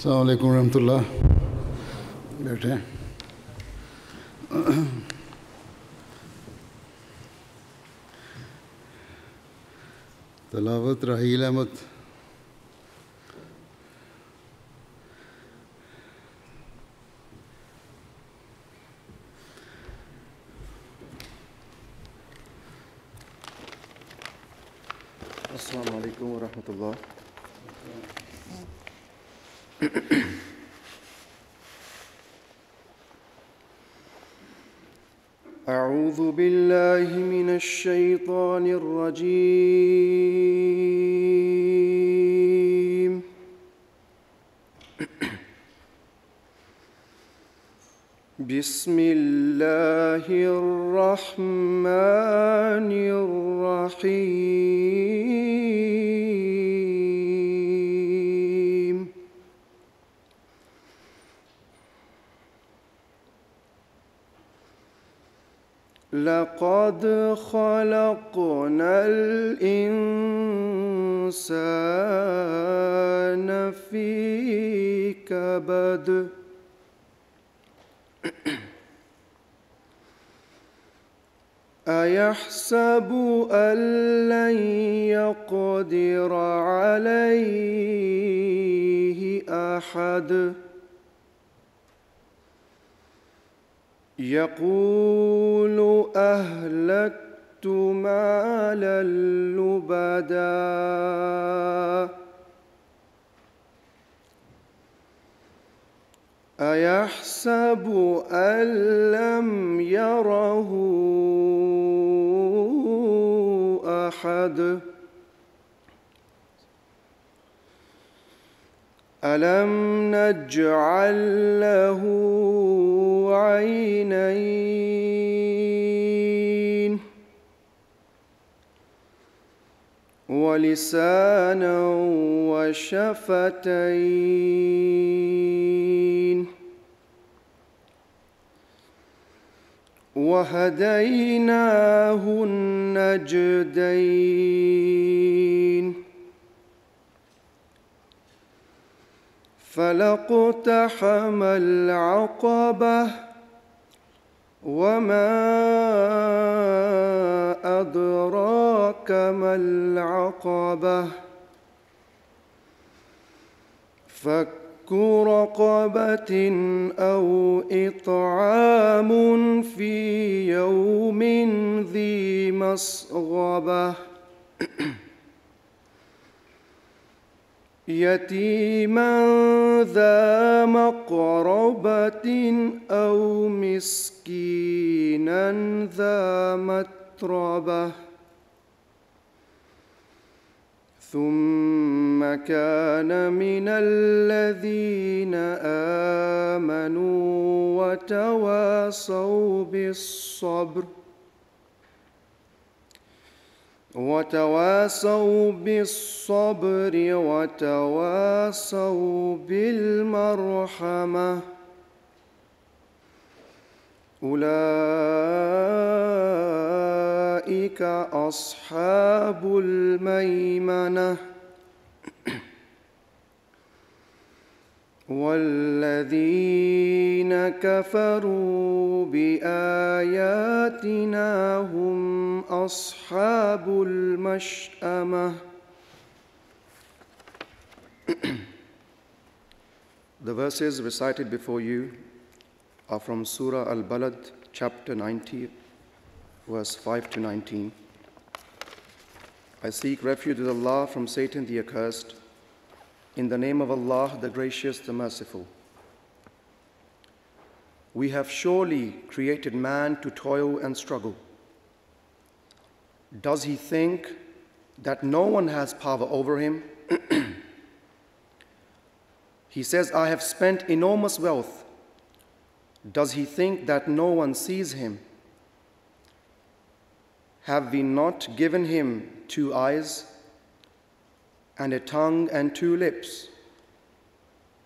السلام عليكم ورحمة الله. बैठे تلاوت رحیل أحمد. السلام عليكم ورحمة الله. لقد خلقنا الإنسان في كبد. أيحسب أن لن يقدر عليه أحد؟ يقول أهلكت مالا لبدا. أيحسب أن لم يره أحد؟ ألم نجعل له عينين ولسانا وشفتين وهديناه النجدين فلاقتحم العقبة وما أدراك ما العقبة فك رقبة أو إطعام في يوم ذي مسغبة يتيما ذا مقربة أو مسكينا ذا متربة. ثم كان من الذين آمنوا وتواصوا بالصبر. وتواصوا بالصبر وتواصوا بالمرحمة. أولئك أصحاب الميمنة. والذين كفروا بآياتنا هم أصحاب المشأمة The verses recited before you are from Surah Al Balad, chapter 90, verse 5 to 19. I seek refuge with Allah from Satan the accursed. In the name of Allah, the gracious, the merciful. We have surely created man to toil and struggle. Does he think that no one has power over him? he says, I have spent enormous wealth. Does he think that no one sees him? Have we not given him two eyes and a tongue and two lips?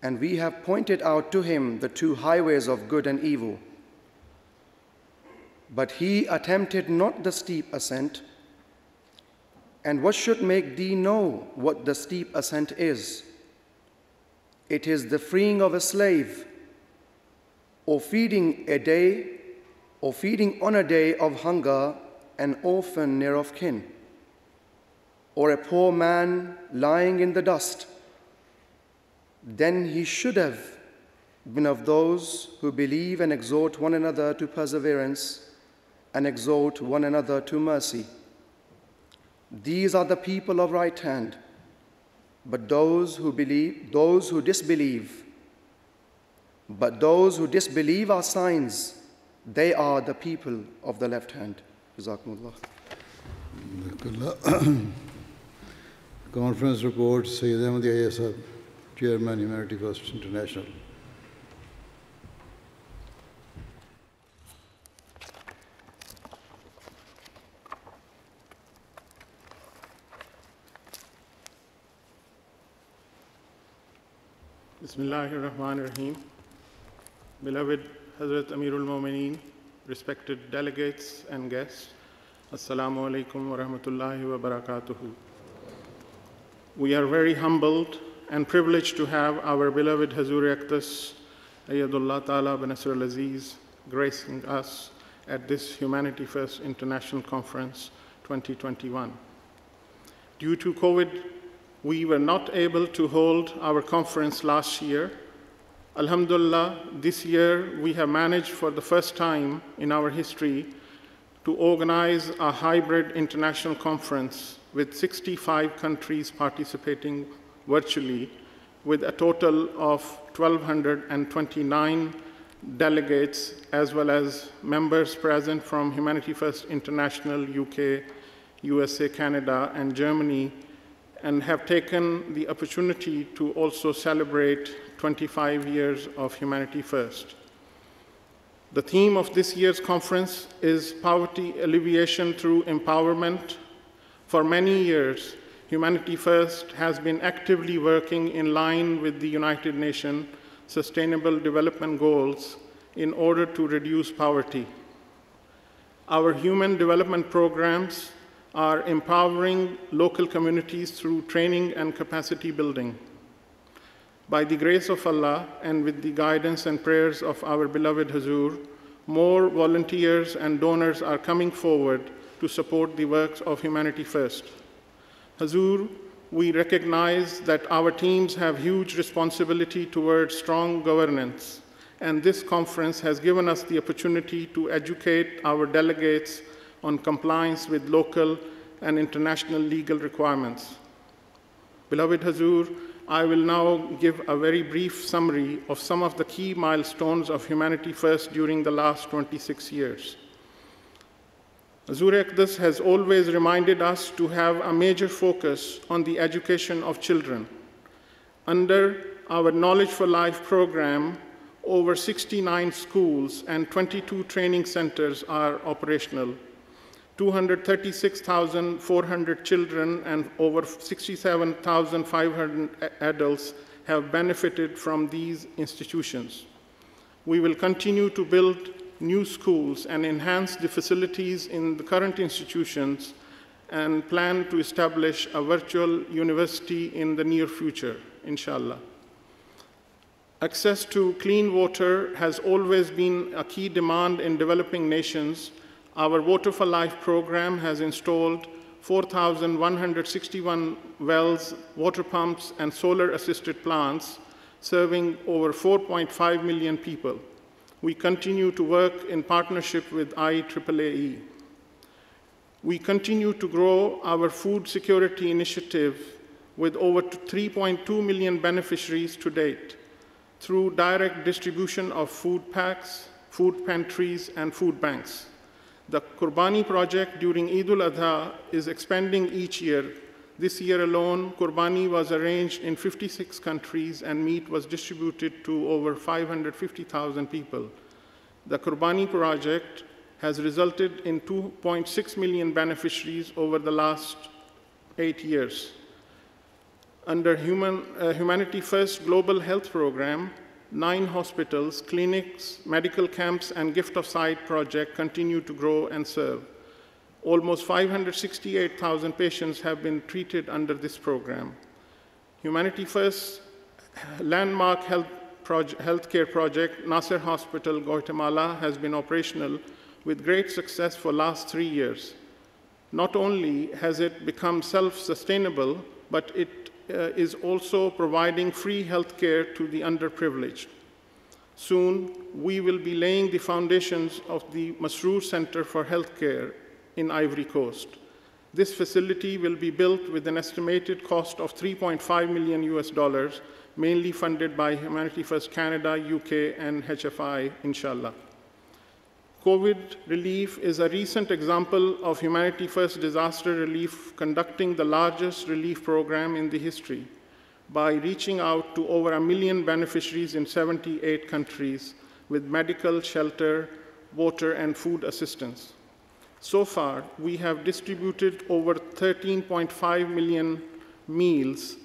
And we have pointed out to him the two highways of good and evil. But he attempted not the steep ascent. And what should make thee know what the steep ascent is? It is the freeing of a slave, or feeding a day, or feeding on a day of hunger an orphan near of kin, or a poor man lying in the dust. Then he should have been of those who believe and exhort one another to perseverance and exhort one another to mercy. These are the people of right hand. But those who believe, those who disbelieve, but those who disbelieve are signs, they are the people of the left hand. Jazakumullah. Conference report Sayyid Ahmad Yahya Sahib, Chairman Humanity First International. Bismillahir Rahmanir Rahim. Beloved Hazrat Amirul Mumineen, respected delegates and guests, Assalamu alaikum wa rahmatullahi wa barakatuhu. We are very humbled and privileged to have our beloved Hazur Aqdas Ayyadullah Ta'ala bin Nasr al-Aziz gracing us at this Humanity First International Conference 2021. Due to COVID we were not able to hold our conference last year. Alhamdulillah, this year we have managed for the first time in our history to organize a hybrid international conference with 65 countries participating virtually, with a total of 1,229 delegates, as well as members present from Humanity First International, UK, USA, Canada, and Germany, and have taken the opportunity to also celebrate 25 years of Humanity First. The theme of this year's conference is poverty alleviation through empowerment. For many years, Humanity First has been actively working in line with the United Nations Sustainable Development Goals in order to reduce poverty. Our human development programs are empowering local communities through training and capacity building. By the grace of Allah and with the guidance and prayers of our beloved Hazur, more volunteers and donors are coming forward to support the works of Humanity First. Hazur, we recognize that our teams have huge responsibility towards strong governance, and this conference has given us the opportunity to educate our delegates on compliance with local and international legal requirements. Beloved Hazur, I will now give a very brief summary of some of the key milestones of Humanity First during the last 26 years. Hazur Aqdas has always reminded us to have a major focus on the education of children. Under our Knowledge for Life program, over 69 schools and 22 training centers are operational 236,400 children and over 67,500 adults have benefited from these institutions. We will continue to build new schools and enhance the facilities in the current institutions and plan to establish a virtual university in the near future, inshallah. Access to clean water has always been a key demand in developing nations our Water for Life program has installed 4,161 wells, water pumps, and solar assisted plants serving over 4.5 million people. We continue to work in partnership with IEEE. We continue to grow our food security initiative with over 3.2 million beneficiaries to date through direct distribution of food packs, food pantries, and food banks. The Kurbani project during Eid al-Adha is expanding each year. This year alone, Kurbani was arranged in 56 countries and meat was distributed to over 550,000 people. The Kurbani project has resulted in 2.6 million beneficiaries over the last eight years. Under Human, uh, Humanity First Global Health Program, nine hospitals, clinics, medical camps, and gift of sight project continue to grow and serve. Almost 568,000 patients have been treated under this program. Humanity First landmark health proje- healthcare project, Nasir Hospital, Guatemala, has been operational with great success for last three years. Not only has it become self-sustainable, but it uh, is also providing free healthcare to the underprivileged. Soon, we will be laying the foundations of the Masroor Center for Healthcare in Ivory Coast. This facility will be built with an estimated cost of 3.5 million US dollars, mainly funded by Humanity First Canada, UK, and HFI, inshallah. COVID relief is a recent example of Humanity First Disaster Relief conducting the largest relief program in the history by reaching out to over a million beneficiaries in 78 countries with medical, shelter, water, and food assistance. So far, we have distributed over 13.5 million meals,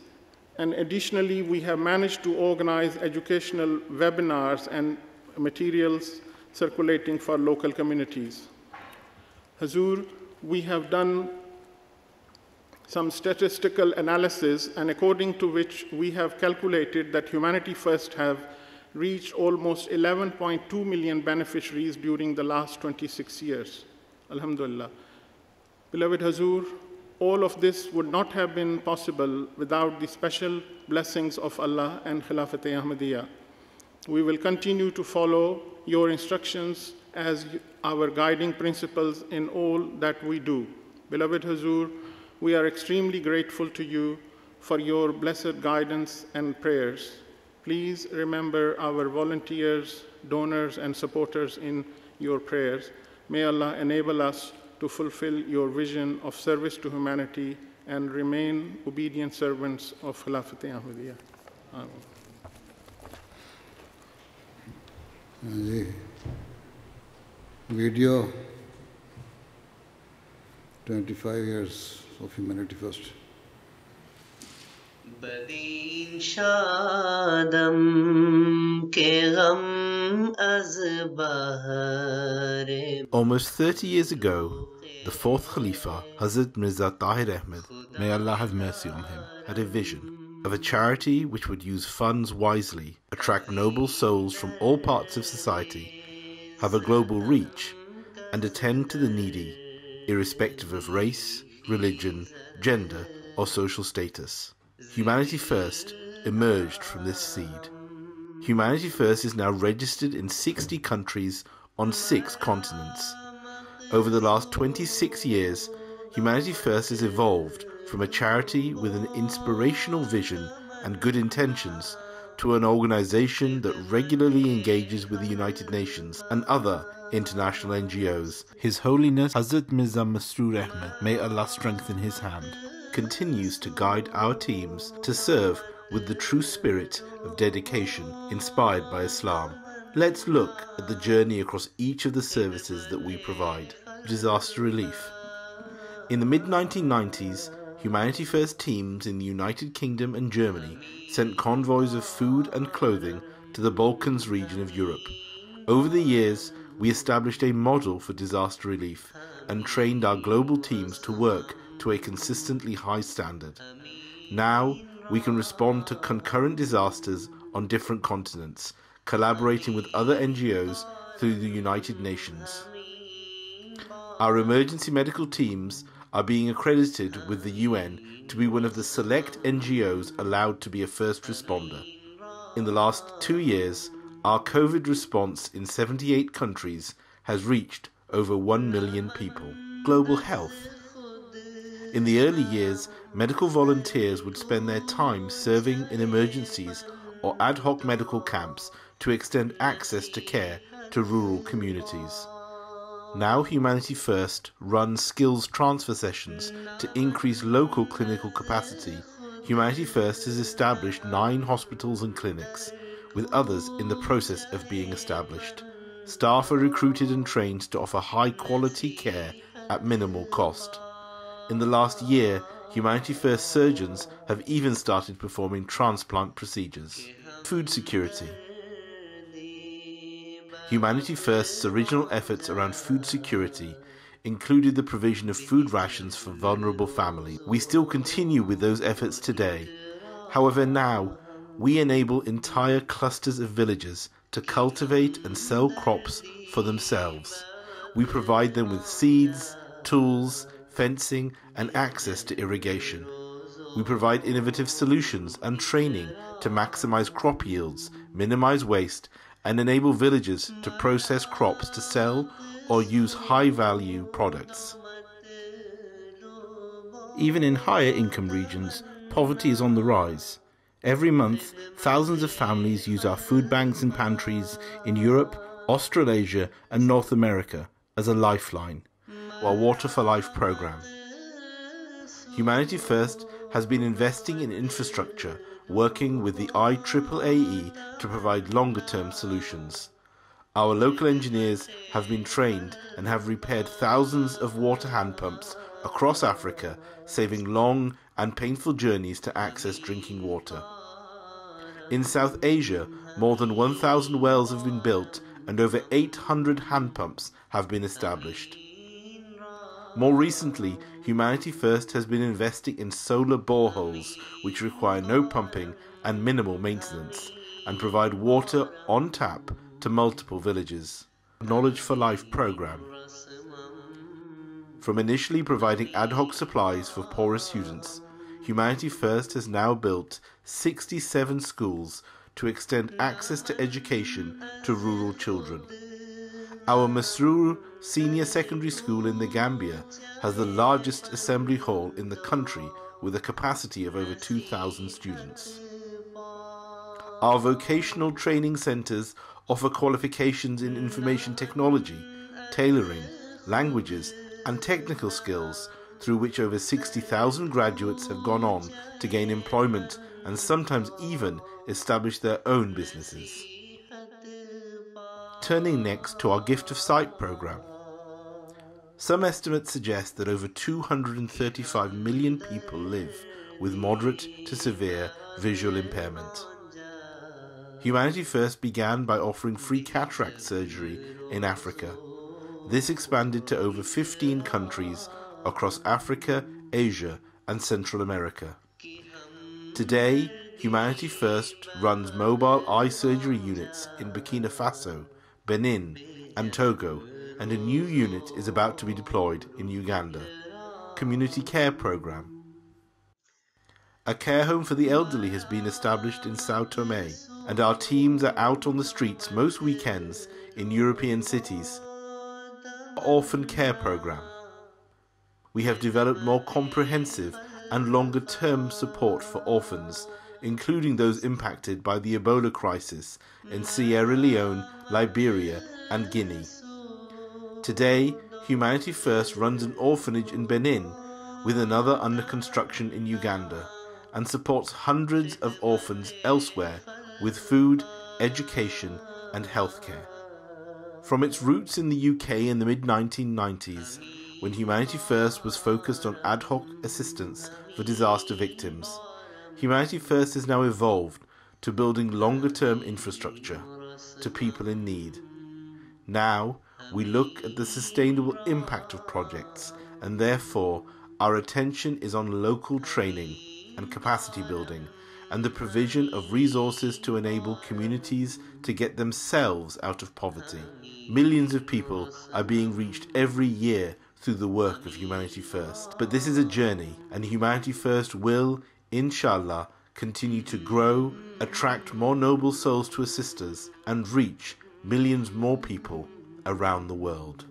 and additionally, we have managed to organize educational webinars and materials circulating for local communities. Hazur, we have done some statistical analysis, and according to which we have calculated that Humanity First have reached almost 11.2 million beneficiaries during the last 26 years. Alhamdulillah. Beloved Hazur, all of this would not have been possible without the special blessings of Allah and Khilafat Ahmadiyya. We will continue to follow your instructions as our guiding principles in all that we do. Beloved Hazur, we are extremely grateful to you for your blessed guidance and prayers. Please remember our volunteers, donors, and supporters in your prayers. May Allah enable us to fulfill your vision of service to humanity and remain obedient servants of Khilafat Ahmadiyya. Amen. Video 25 years of humanity first. بدین شادم غم از Almost 30 years ago, the fourth Khalifa, Hazrat Mirza Tahir Ahmad, may Allah have mercy on him, had a vision of a charity which would use funds wisely, attract noble souls from all parts of society, have a global reach, and attend to the needy, irrespective of race, religion, gender, or social status. Humanity First emerged from this seed. Humanity First is now registered in 60 countries on six continents. Over the last 26 years, Humanity First has evolved from a charity with an inspirational vision and good intentions to an organization that regularly engages with the United Nations and other international NGOs. His Holiness Hazrat Mirza Masroor Ahmad, may Allah strengthen his hand, continues to guide our teams to serve with the true spirit of dedication inspired by Islam. Let's look at the journey across each of the services that we provide. Disaster relief. In the mid 1990s, Humanity First teams in the United Kingdom and Germany sent convoys of food and clothing to the Balkans region of Europe. Over the years, we established a model for disaster relief and trained our global teams to work to a consistently high standard. Now, we can respond to concurrent disasters on different continents, collaborating with other NGOs through the United Nations. Our emergency medical teams are being accredited with the UN to be one of the select NGOs allowed to be a first responder. In the last two years, our COVID response in 78 countries has reached over 1 million people. Global health. In the early years, medical volunteers would spend their time serving in emergencies or ad hoc medical camps to extend access to care to rural communities. Now, Humanity First runs skills transfer sessions to increase local clinical capacity. Humanity First has established nine hospitals and clinics, with others in the process of being established. Staff are recruited and trained to offer high quality care at minimal cost. In the last year, Humanity First surgeons have even started performing transplant procedures. Food security. Humanity First's original efforts around food security included the provision of food rations for vulnerable families. We still continue with those efforts today. However, now we enable entire clusters of villages to cultivate and sell crops for themselves. We provide them with seeds, tools, fencing, and access to irrigation. We provide innovative solutions and training to maximize crop yields, minimize waste, and enable villagers to process crops to sell or use high value products. Even in higher income regions, poverty is on the rise. Every month, thousands of families use our food banks and pantries in Europe, Australasia, and North America as a lifeline, our Water for Life program. Humanity First has been investing in infrastructure, working with the IAAE to provide longer term solutions. Our local engineers have been trained and have repaired thousands of water hand pumps across Africa, saving long and painful journeys to access drinking water. In South Asia, more than 1,000 wells have been built and over 800 hand pumps have been established. More recently, Humanity First has been investing in solar boreholes, which require no pumping and minimal maintenance, and provide water on tap to multiple villages. Knowledge for Life program. From initially providing ad hoc supplies for poorer students, Humanity First has now built 67 schools to extend access to education to rural children. Our Masroor Senior Secondary School in the Gambia has the largest assembly hall in the country with a capacity of over 2,000 students. Our vocational training centres offer qualifications in information technology, tailoring, languages, and technical skills through which over 60,000 graduates have gone on to gain employment and sometimes even establish their own businesses. Turning next to our Gift of Sight program. Some estimates suggest that over 235 million people live with moderate to severe visual impairment. Humanity First began by offering free cataract surgery in Africa. This expanded to over 15 countries across Africa, Asia, and Central America. Today, Humanity First runs mobile eye surgery units in Burkina Faso, Benin, and Togo, and a new unit is about to be deployed in Uganda. Community Care Program. A care home for the elderly has been established in Sao Tome, and our teams are out on the streets most weekends in European cities. Orphan Care Program. We have developed more comprehensive and longer term support for orphans, including those impacted by the Ebola crisis in Sierra Leone, Liberia, and Guinea. Today, Humanity First runs an orphanage in Benin, with another under construction in Uganda, and supports hundreds of orphans elsewhere with food, education, and healthcare. From its roots in the UK in the mid 1990s, when Humanity First was focused on ad hoc assistance for disaster victims, Humanity First has now evolved to building longer term infrastructure to people in need. Now, we look at the sustainable impact of projects, and therefore, our attention is on local training and capacity building and the provision of resources to enable communities to get themselves out of poverty. Millions of people are being reached every year through the work of Humanity First. But this is a journey, and Humanity First will, inshallah, continue to grow, attract more noble souls to assist us, and reach millions more people around the world.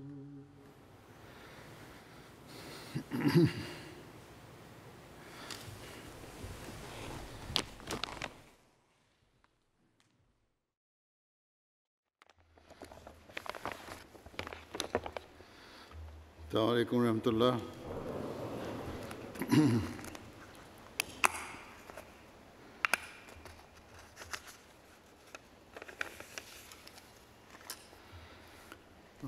السلام عليكم ورحمة الله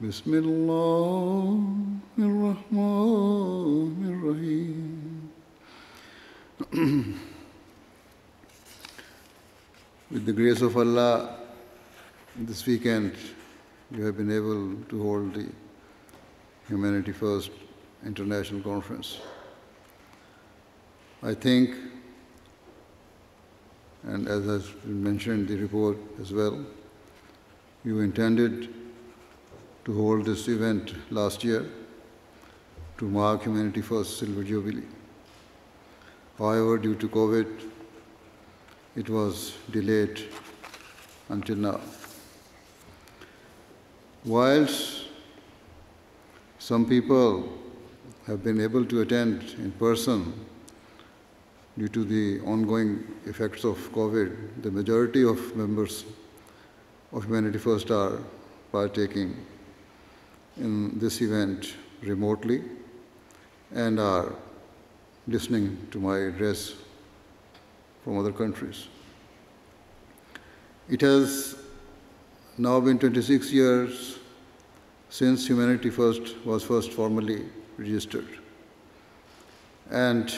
بسم الله الرحمن الرحيم With the grace of Allah, this weekend we have been able to hold the Humanity First International Conference. I think, and as has been mentioned in the report as well, you intended to hold this event last year to mark Humanity First Silver Jubilee. However, due to COVID, it was delayed until now. Whilst some people have been able to attend in person due to the ongoing effects of COVID, the majority of members of Humanity First are partaking in this event remotely and are listening to my address from other countries. It has now been 26 years since Humanity First was first formally registered. And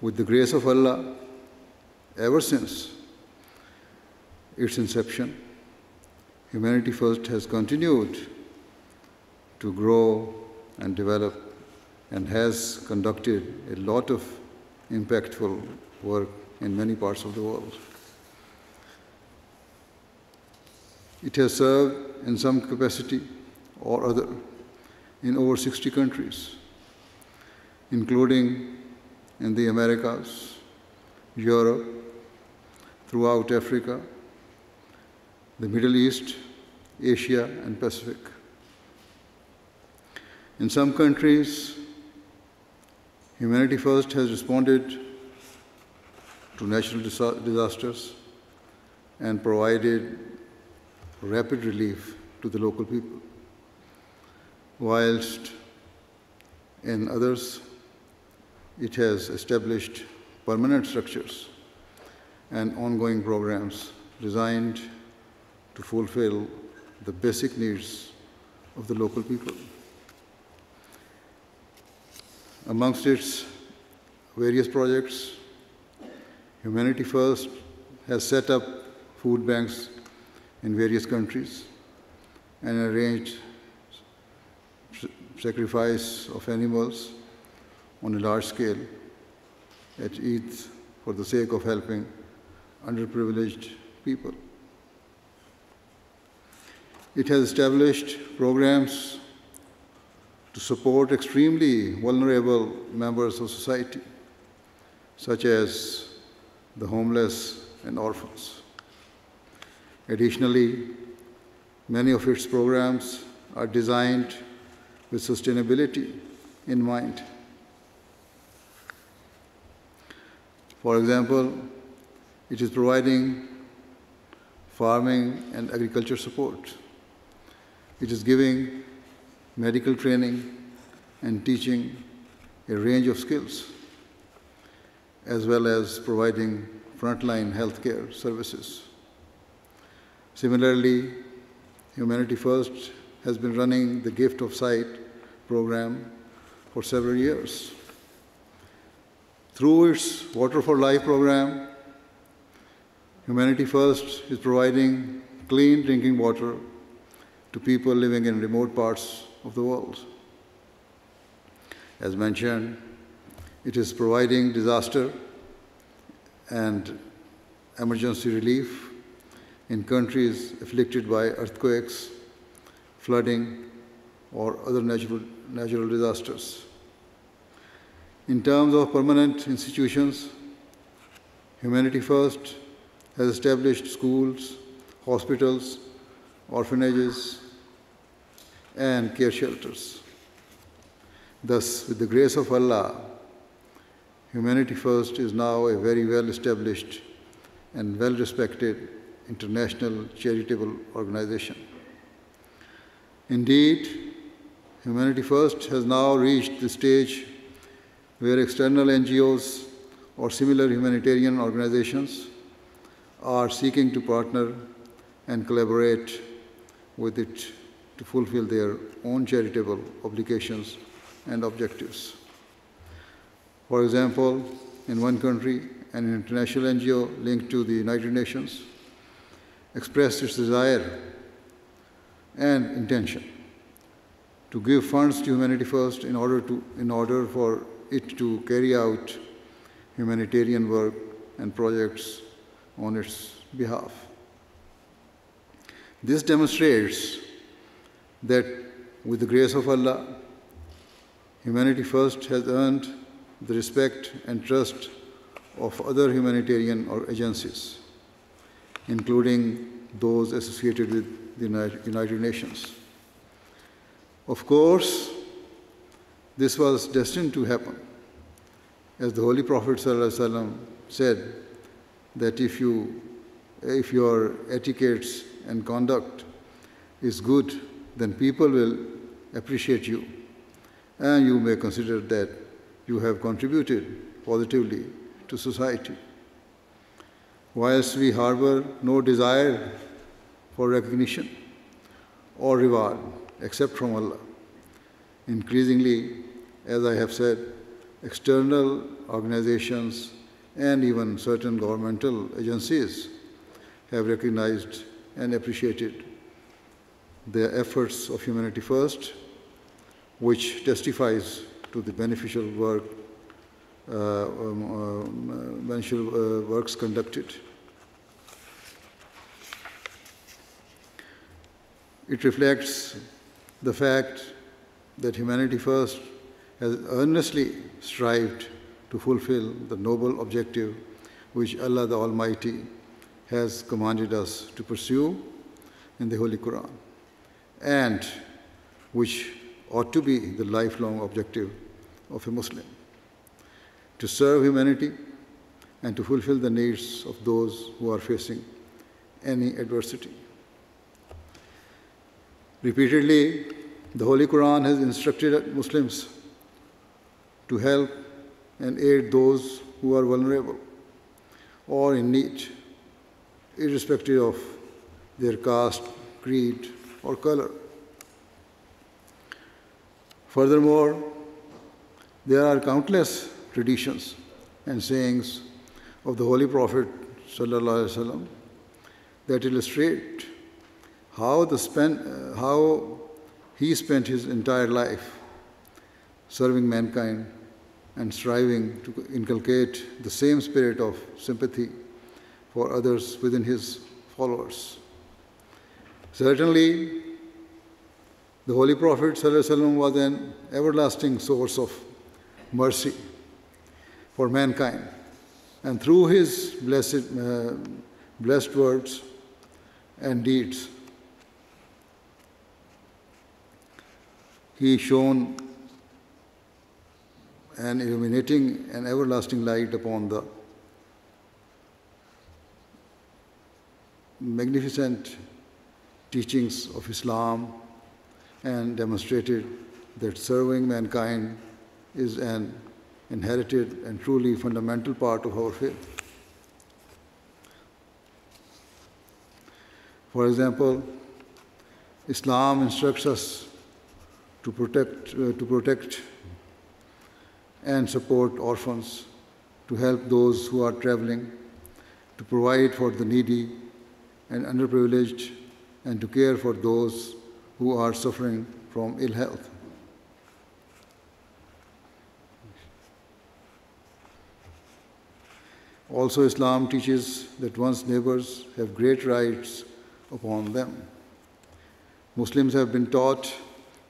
with the grace of Allah, ever since its inception, Humanity First has continued to grow and develop and has conducted a lot of impactful work in many parts of the world. It has served in some capacity or other in over 60 countries, including in the Americas, Europe, throughout Africa, the Middle East, Asia, and Pacific. In some countries, Humanity First has responded to natural disasters and provided rapid relief to the local people. Whilst in others, it has established permanent structures and ongoing programs designed to fulfill the basic needs of the local people. Amongst its various projects, Humanity First has set up food banks in various countries and arranged sacrifice of animals on a large scale at Eid for the sake of helping underprivileged people. It has established programs to support extremely vulnerable members of society, such as the homeless and orphans. Additionally, many of its programs are designed with sustainability in mind. For example, it is providing farming and agriculture support. It is giving medical training and teaching a range of skills, as well as providing frontline healthcare services. Similarly, Humanity First has been running the Gift of Sight program for several years. Through its Water for Life program, Humanity First is providing clean drinking water to people living in remote parts of the world. As mentioned, it is providing disaster and emergency relief in countries afflicted by earthquakes, flooding, or other natural, natural disasters. In terms of permanent institutions, Humanity First has established schools, hospitals, orphanages, and care shelters. Thus, with the grace of Allah, Humanity First is now a very well established and well respected international charitable organization. Indeed, Humanity First has now reached the stage where external NGOs or similar humanitarian organizations are seeking to partner and collaborate with it to fulfill their own charitable obligations and objectives. For example, in one country, an international NGO linked to the United Nations expressed its desire and intention to give funds to Humanity First in order, to, in order for it to carry out humanitarian work and projects on its behalf. This demonstrates that with the grace of Allah, Humanity First has earned the respect and trust of other humanitarian or agencies, including those associated with the United Nations. Of course, this was destined to happen. As the Holy Prophet ﷺ said, that if, you, if your etiquettes and conduct is good, then people will appreciate you. And you may consider that you have contributed positively to society. Whilst we harbor no desire for recognition or reward except from Allah, increasingly, as I have said, external organizations and even certain governmental agencies have recognized and appreciated the efforts of Humanity First, which testifies to the beneficial work, uh, um, uh, beneficial uh, works conducted. It reflects the fact that Humanity First has earnestly strived to fulfill the noble objective which Allah the Almighty has commanded us to pursue in the Holy Quran and which ought to be the lifelong objective of a Muslim to serve humanity and to fulfill the needs of those who are facing any adversity. Repeatedly, the Holy Quran has instructed Muslims to help and aid those who are vulnerable or in need, irrespective of their caste, creed, or color. Furthermore, there are countless traditions and sayings of the Holy Prophet ﷺ that illustrate how, the how he spent his entire life serving mankind and striving to inculcate the same spirit of sympathy for others within his followers. Certainly, the Holy Prophet ﷺ was an everlasting source of mercy for mankind. And through his blessed, uh, blessed words and deeds, he shone an illuminating an everlasting light upon the magnificent teachings of Islam and demonstrated that serving mankind is an inherited and truly fundamental part of our faith. For example, Islam instructs us to protect, uh, to protect and support orphans, to help those who are traveling, to provide for the needy and underprivileged, and to care for those who are suffering from ill health. Also, Islam teaches that one's neighbors have great rights upon them. Muslims have been taught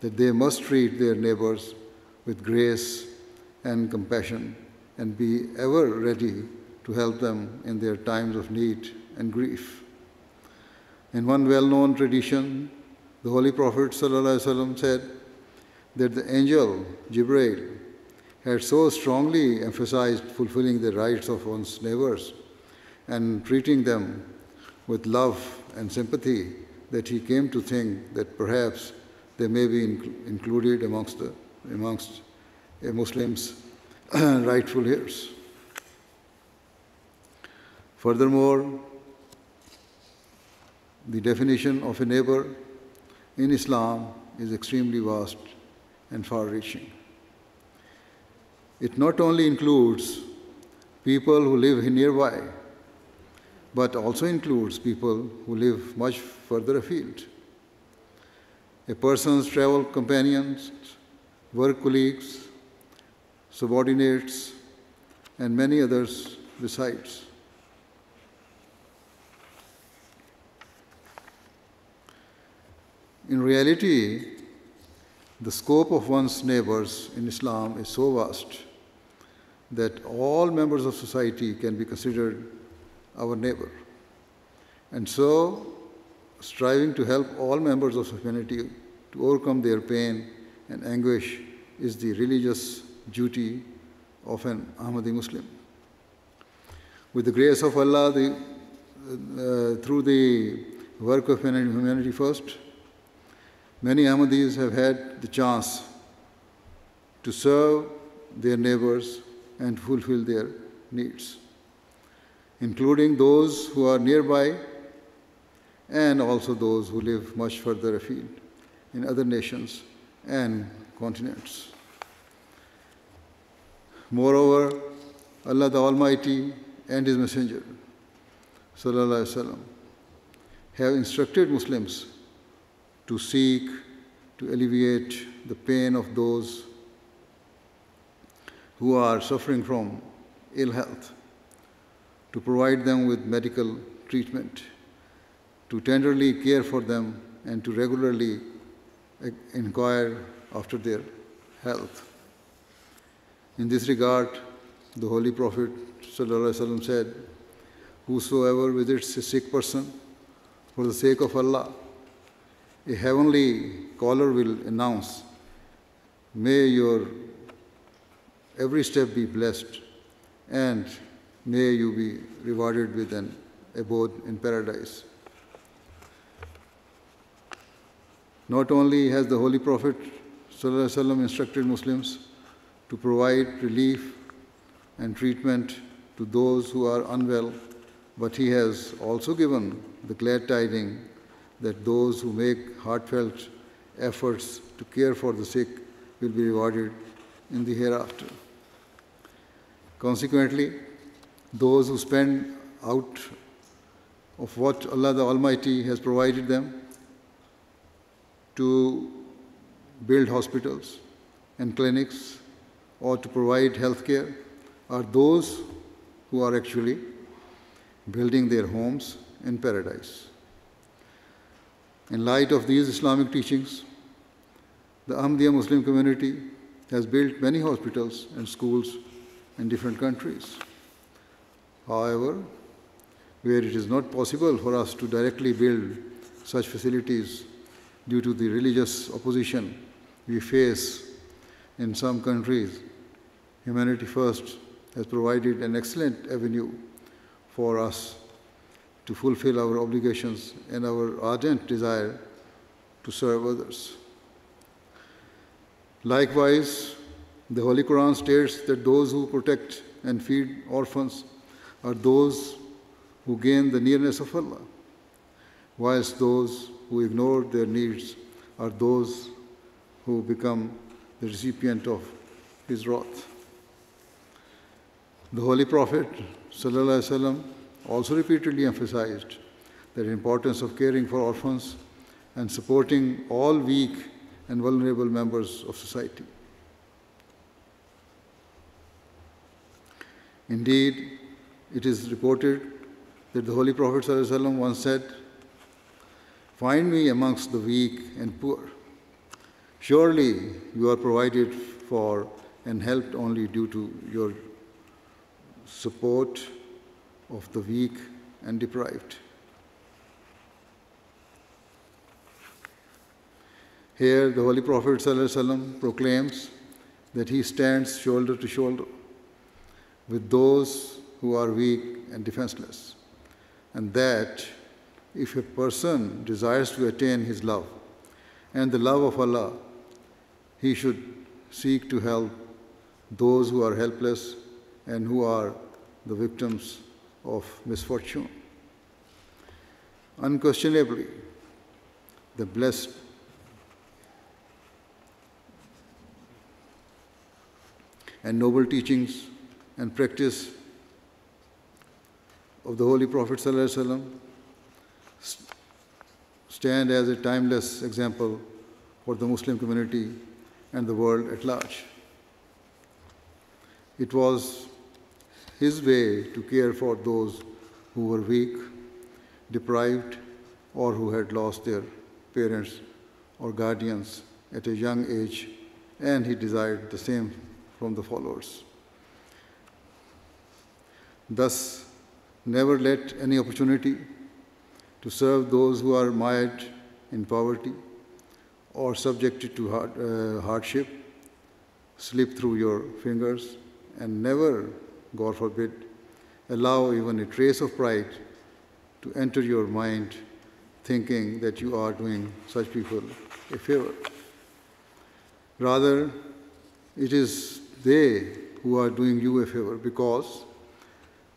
that they must treat their neighbors with grace and compassion and be ever ready to help them in their times of need and grief. In one well known tradition, the Holy Prophet ﷺ said that the angel Jibreel had so strongly emphasized fulfilling the rights of one's neighbors and treating them with love and sympathy that he came to think that perhaps they may be included amongst, the, amongst a Muslim's rightful heirs. Furthermore, the definition of a neighbor in Islam is extremely vast and far reaching. It not only includes people who live nearby, but also includes people who live much further afield. A person's travel companions, work colleagues, subordinates, and many others besides. In reality, the scope of one's neighbors in Islam is so vast that all members of society can be considered our neighbor. And so, striving to help all members of humanity to overcome their pain and anguish is the religious duty of an Ahmadi Muslim. With the grace of Allah, the, uh, through the work of Humanity First, many Ahmadis have had the chance to serve their neighbors and fulfill their needs, including those who are nearby and also those who live much further afield in other nations and continents. Moreover, Allah the Almighty and His Messenger وسلم, have instructed Muslims to seek to alleviate the pain of those who are suffering from ill health, to provide them with medical treatment, to tenderly care for them, and to regularly inquire after their health. In this regard, the Holy Prophet said, Whosoever visits a sick person for the sake of Allah, a heavenly caller will announce, May your every step be blessed, and may you be rewarded with an abode in paradise. Not only has the Holy Prophet instructed Muslims to provide relief and treatment to those who are unwell, but he has also given the glad tidings that those who make heartfelt efforts to care for the sick will be rewarded in the hereafter. Consequently, those who spend out of what Allah the Almighty has provided them to build hospitals and clinics or to provide health care are those who are actually building their homes in paradise. In light of these Islamic teachings, the Ahmadiyya Muslim community has built many hospitals and schools in different countries. However, where it is not possible for us to directly build such facilities due to the religious opposition we face in some countries, Humanity First has provided an excellent avenue for us to fulfil our obligations and our heart and desire to serve others likewise the holy Quran states the those who protect and feed orphans are those who gain the near and سفل wise those who ignore their needs are those who become the recipient of his wrath the holy پروفٹ صلی اللہ علیہ وسلم also repeatedly emphasized the importance of caring for orphans and supporting all weak and vulnerable members of society. Indeed, it is reported that the Holy Prophet once said, Find me amongst the weak and poor. Surely you are provided for and helped only due to your support of the weak and deprived. Here, the Holy Prophet ﷺ proclaims that he stands shoulder to shoulder with those who are weak and defenseless, and that if a person desires to attain his love and the love of Allah, he should seek to help those who are helpless and who are the victims of misfortune. Unquestionably, the blessed and noble teachings and practice of the Holy Prophet stand as a timeless example for the Muslim community and the world at large. It was his way to care for those who were weak, deprived, or who had lost their parents or guardians at a young age, and he desired the same from the followers. Thus, never let any opportunity to serve those who are mired in poverty or subjected to hard, uh, hardship slip through your fingers and never, God forbid, allow even a trace of pride to enter your mind thinking that you are doing such people a favor. Rather, it is they who are doing you a favor because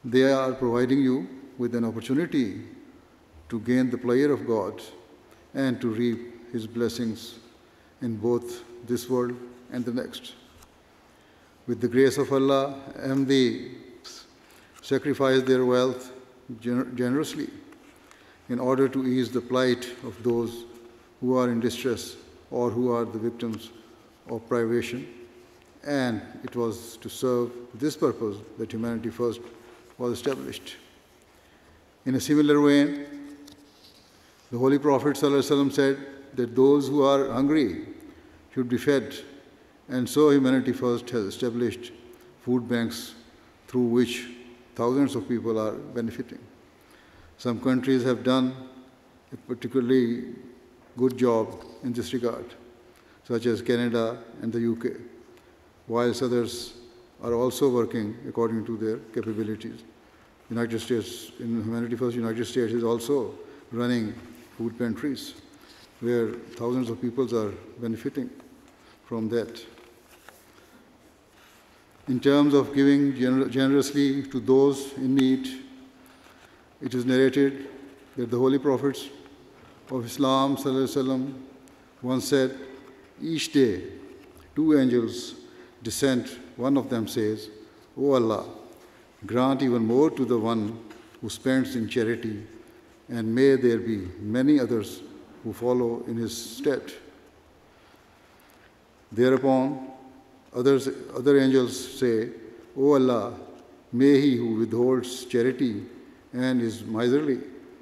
they are providing you with an opportunity to gain the pleasure of God and to reap His blessings in both this world and the next. With the grace of Allah, Ahmadi sacrifice their wealth gener- generously in order to ease the plight of those who are in distress or who are the victims of privation. And it was to serve this purpose that Humanity First was established. In a similar way, the Holy Prophet ﷺ said that those who are hungry should be fed, and so Humanity First has established food banks through which thousands of people are benefiting. Some countries have done a particularly good job in this regard, such as Canada and the UK, whilst others are also working according to their capabilities. United States, in Humanity First, United States is also running food pantries where thousands of people are benefiting from that In terms of giving gener- generously to those in need, it is narrated that the holy prophets of Islam وسلم, once said, Each day, two angels descend. One of them says, O Allah, grant even more to the one who spends in charity, and may there be many others who follow in his stead. Thereupon, others, other angels say, O Allah, may he who withholds charity and is miserly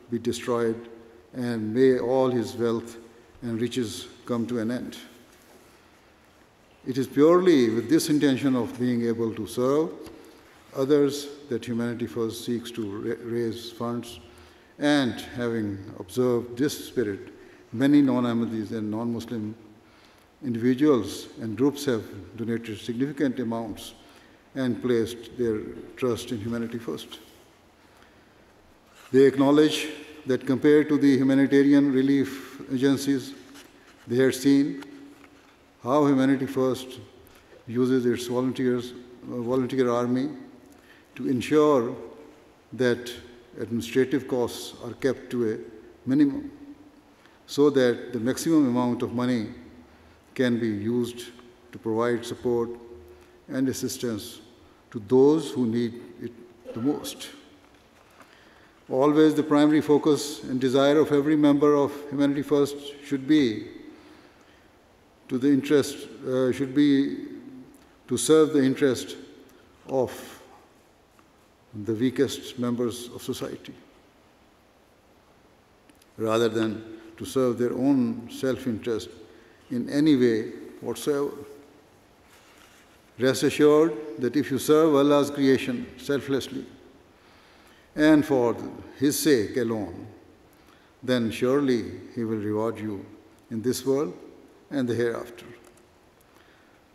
be destroyed, and may all his wealth and riches come to an end. It is purely with this intention of being able to serve others that Humanity First seeks to ra- raise funds, and having observed this spirit, many non Ahmadis and non Muslim individuals and groups have donated significant amounts and placed their trust in Humanity First. They acknowledge that compared to the humanitarian relief agencies, they had seen how Humanity First uses its volunteers, uh, volunteer army to ensure that administrative costs are kept to a minimum so that the maximum amount of money can be used to provide support and assistance to those who need it the most. Always the primary focus and desire of every member of Humanity First should be to the interest, uh, should be to serve the interest of the weakest members of society rather than to serve their own self interest in any way whatsoever. Rest assured that if you serve Allah's creation selflessly and for His sake alone, then surely He will reward you in this world and the hereafter.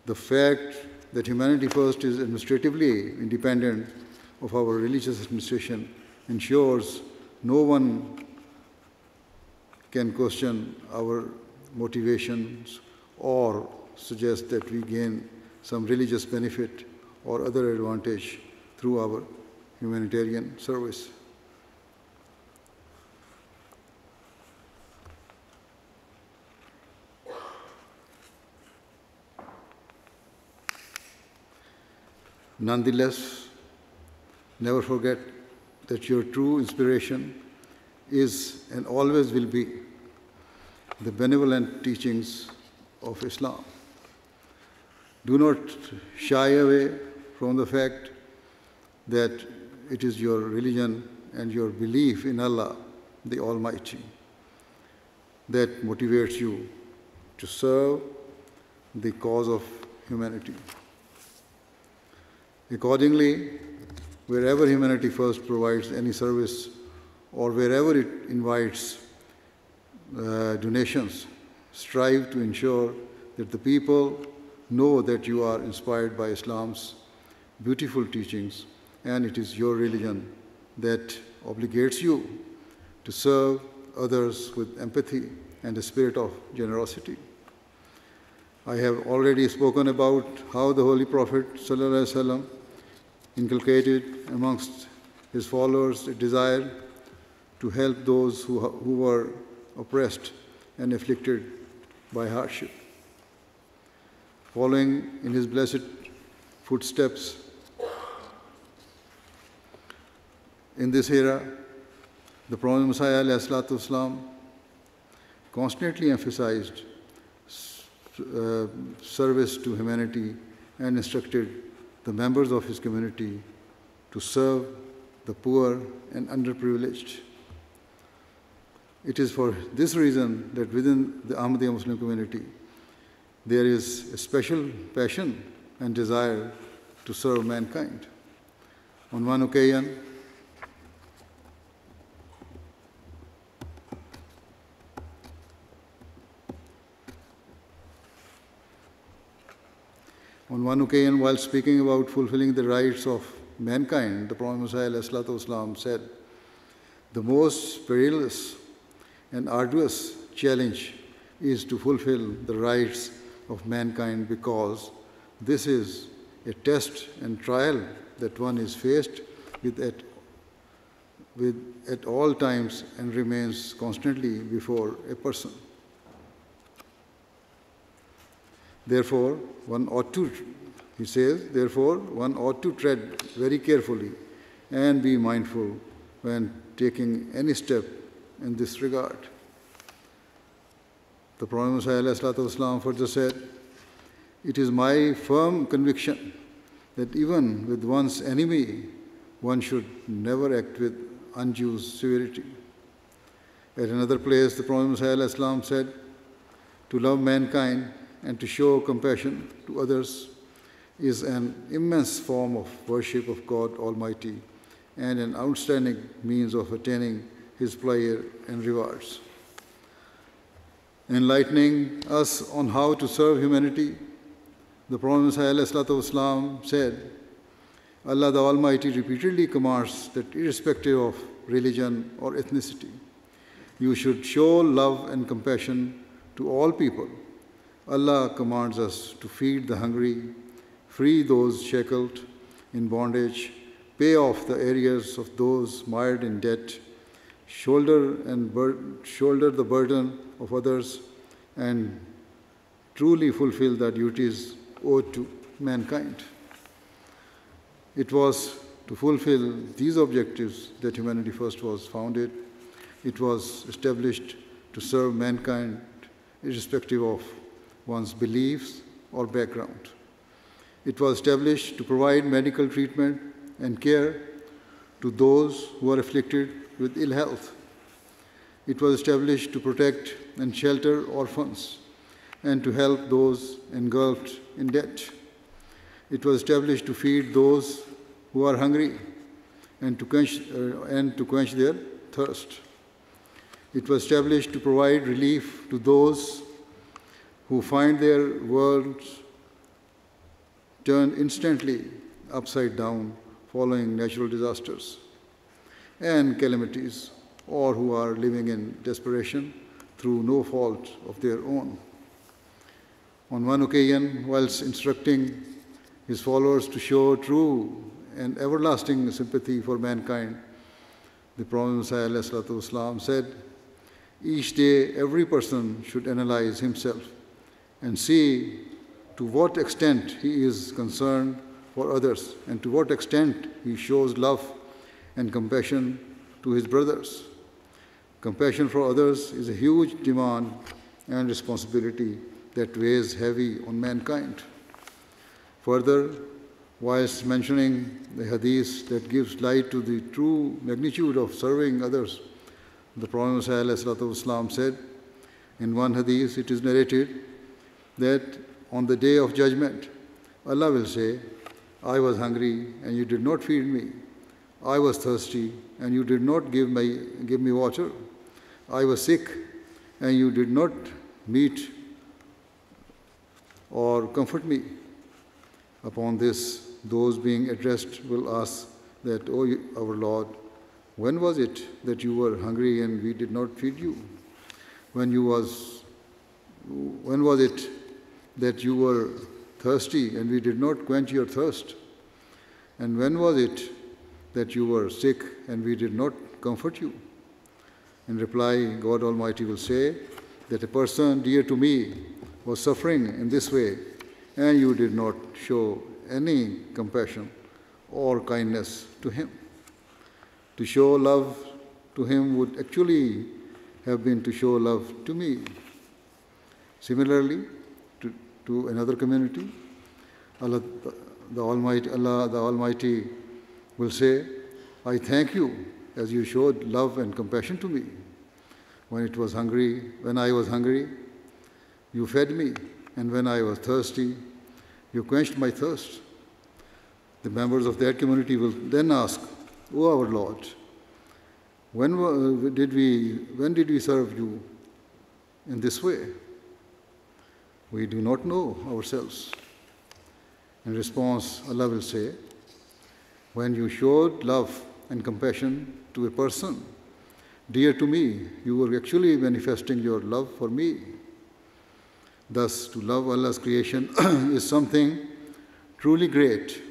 The fact that Humanity First is administratively independent of our religious administration ensures no one can question our motivations or suggest that we gain some religious benefit or other advantage through our humanitarian service. Nonetheless, never forget that your true inspiration is and always will be the benevolent teachings of Islam. Do not shy away from the fact that it is your religion and your belief in Allah, the Almighty, that motivates you to serve the cause of humanity. Accordingly, wherever Humanity First provides any service or wherever it invites uh, donations, strive to ensure that the people know that you are inspired by Islam's beautiful teachings and it is your religion that obligates you to serve others with empathy and a spirit of generosity. I have already spoken about how the Holy Prophet ﷺ inculcated amongst his followers a desire to help those who, who were oppressed and afflicted by hardship. Following in his blessed footsteps in this era, the Promised Messiah والسلام, constantly emphasized uh, service to humanity and instructed the members of his community to serve the poor and underprivileged. It is for this reason that within the Ahmadiyya Muslim community, there is a special passion and desire to serve mankind. On one occasion, On one occasion, while speaking about fulfilling the rights of mankind, the Promised Messiah said, The most perilous and arduous challenge is to fulfill the rights of mankind because this is a test and trial that one is faced with at, with at all times and remains constantly before a person. Therefore, one ought to, he says, therefore, one ought to tread very carefully and be mindful when taking any step in this regard. The Promised Messiah ﷺ further said, It is my firm conviction that even with one's enemy, one should never act with undue severity. At another place, the Prophet ﷺ said, To love mankind and to show compassion to others is an immense form of worship of God Almighty and an outstanding means of attaining His pleasure and rewards. Enlightening us on how to serve humanity, the Prophet said, Allah the Almighty repeatedly commands that irrespective of religion or ethnicity, you should show love and compassion to all people Allah commands us to feed the hungry, free those shackled in bondage, pay off the arrears of those mired in debt, shoulder, and shoulder the burden of others, and truly fulfill the duties owed to mankind. It was to fulfill these objectives that Humanity First was founded. It was established to serve mankind irrespective of one's beliefs or background. It was established to provide medical treatment and care to those who are afflicted with ill health. It was established to protect and shelter orphans and to help those engulfed in debt. It was established to feed those who are hungry and to quench, uh, and to quench their thirst. It was established to provide relief to those who find their worlds turned instantly upside down following natural disasters and calamities, or who are living in desperation through no fault of their own. On one occasion, whilst instructing his followers to show true and everlasting sympathy for mankind, the Prophet ﷺ said, Each day every person should analyze himself and see to what extent he is concerned for others and to what extent he shows love and compassion to his brothers. Compassion for others is a huge demand and responsibility that weighs heavy on mankind. Further, whilst mentioning the hadith that gives light to the true magnitude of serving others, the Prophet ﷺ said in one hadith, it is narrated that on the day of judgment, Allah will say, I was hungry and you did not feed me. I was thirsty and you did not give me, give me water. I was sick and you did not meet or comfort me. Upon this, those being addressed will ask that, O our Lord, when was it that you were hungry and we did not feed you? When you was when was it that you were thirsty and we did not quench your thirst? And when was it that you were sick and we did not comfort you? In reply, God Almighty will say that a person dear to me was suffering in this way and you did not show any compassion or kindness to him. To show love to him would actually have been to show love to me. Similarly, to, to another community, Allah the Almighty, Allah the Almighty will say, I thank you as you showed love and compassion to me. When it was hungry, when I was hungry, you fed me, and when I was thirsty, you quenched my thirst. The members of that community will then ask, O our Lord, when did we, when did we serve you in this way? We do not know ourselves. In response, Allah will say, When you showed love and compassion to a person dear to me, you were actually manifesting your love for me. Thus, to love Allah's creation is something truly great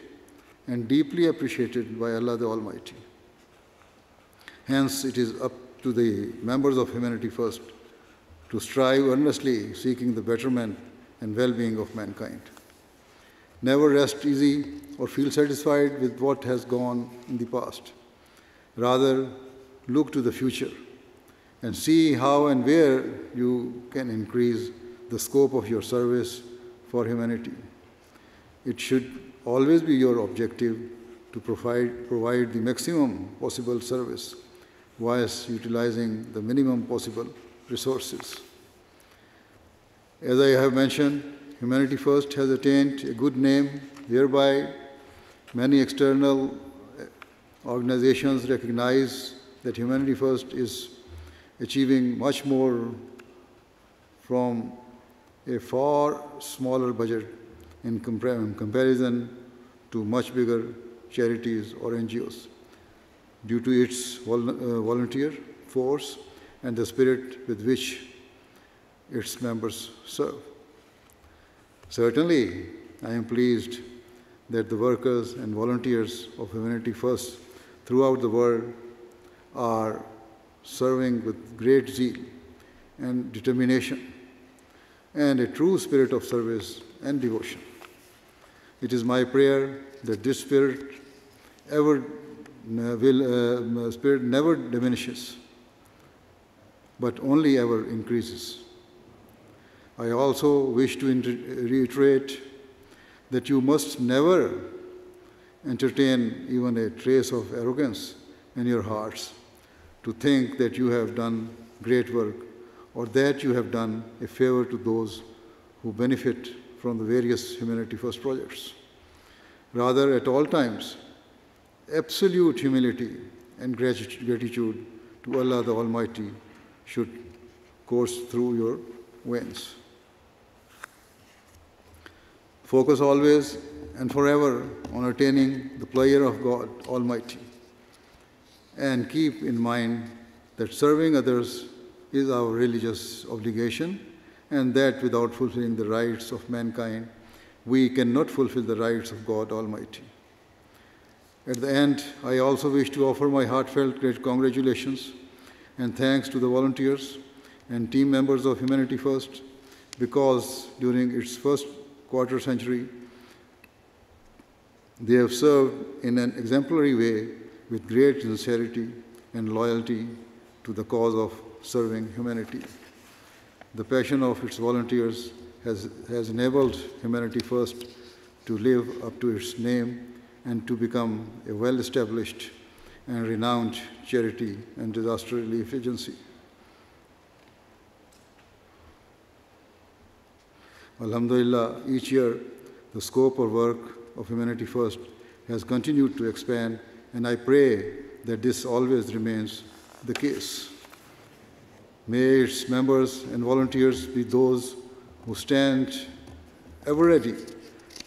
and deeply appreciated by Allah the Almighty. Hence, it is up to the members of humanity first to strive earnestly seeking the betterment and well being of mankind. Never rest easy or feel satisfied with what has gone in the past. Rather, look to the future and see how and where you can increase the scope of your service for humanity. It should always be your objective to provide, provide the maximum possible service whilst utilizing the minimum possible resources. As I have mentioned, Humanity First has attained a good name, whereby many external organizations recognize that Humanity First is achieving much more from a far smaller budget in, comparison to much bigger charities or NGOs due to its uh, volunteer force and the spirit with which its members serve. Certainly, I am pleased that the workers and volunteers of Humanity First throughout the world are serving with great zeal and determination and a true spirit of service and devotion. It is my prayer that this spirit ever will uh, spirit never diminishes, but only ever increases. I also wish to reiterate that you must never entertain even a trace of arrogance in your hearts to think that you have done great work or that you have done a favor to those who benefit from the various Humanity First projects. Rather, at all times, absolute humility and gratitude to Allah the Almighty should course through your veins. Focus always and forever on attaining the pleasure of God Almighty. And keep in mind that serving others is our religious obligation, and that without fulfilling the rights of mankind, we cannot fulfill the rights of God Almighty. At the end, I also wish to offer my heartfelt great congratulations and thanks to the volunteers and team members of Humanity First because during its first quarter century, they have served in an exemplary way with great sincerity and loyalty to the cause of serving humanity. The passion of its volunteers has, has enabled Humanity First to live up to its name and to become a well established and renowned charity and disaster relief agency. Alhamdulillah, each year the scope of work of Humanity First has continued to expand, and I pray that this always remains the case. May its members and volunteers be those who stand ever ready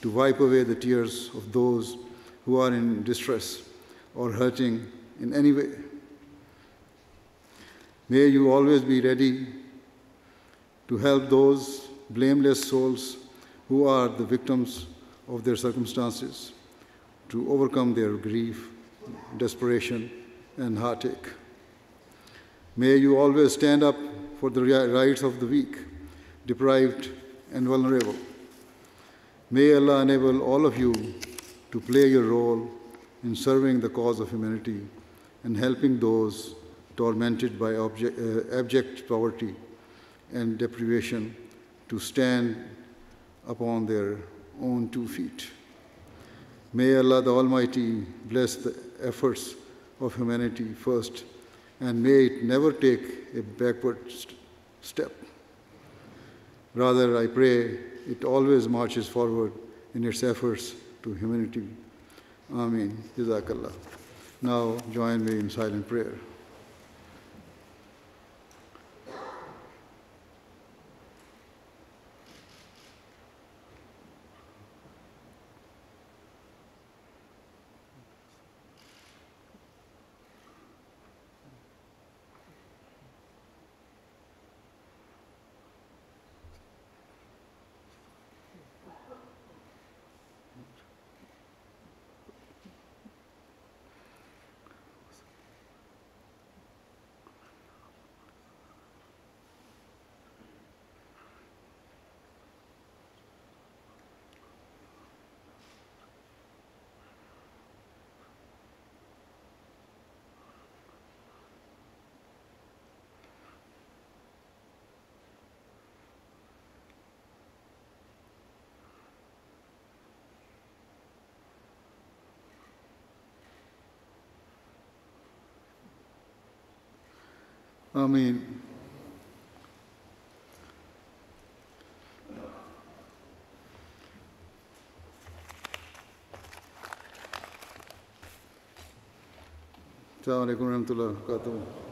to wipe away the tears of those who are in distress or hurting in any way. May you always be ready to help those blameless souls who are the victims of their circumstances to overcome their grief, desperation, and heartache. May you always stand up for the rights of the weak, deprived, and vulnerable. May Allah enable all of you to play your role in serving the cause of humanity and helping those tormented by object, uh, abject poverty and deprivation to stand upon their own two feet. May Allah the Almighty bless the efforts of humanity first, and may it never take a backward st- step. Rather, I pray it always marches forward in its efforts to humanity. Ameen. Jazakallah. Now join me in silent prayer. آمین۔ السلام علیکم ورحمۃ اللہ وبرکاتہ۔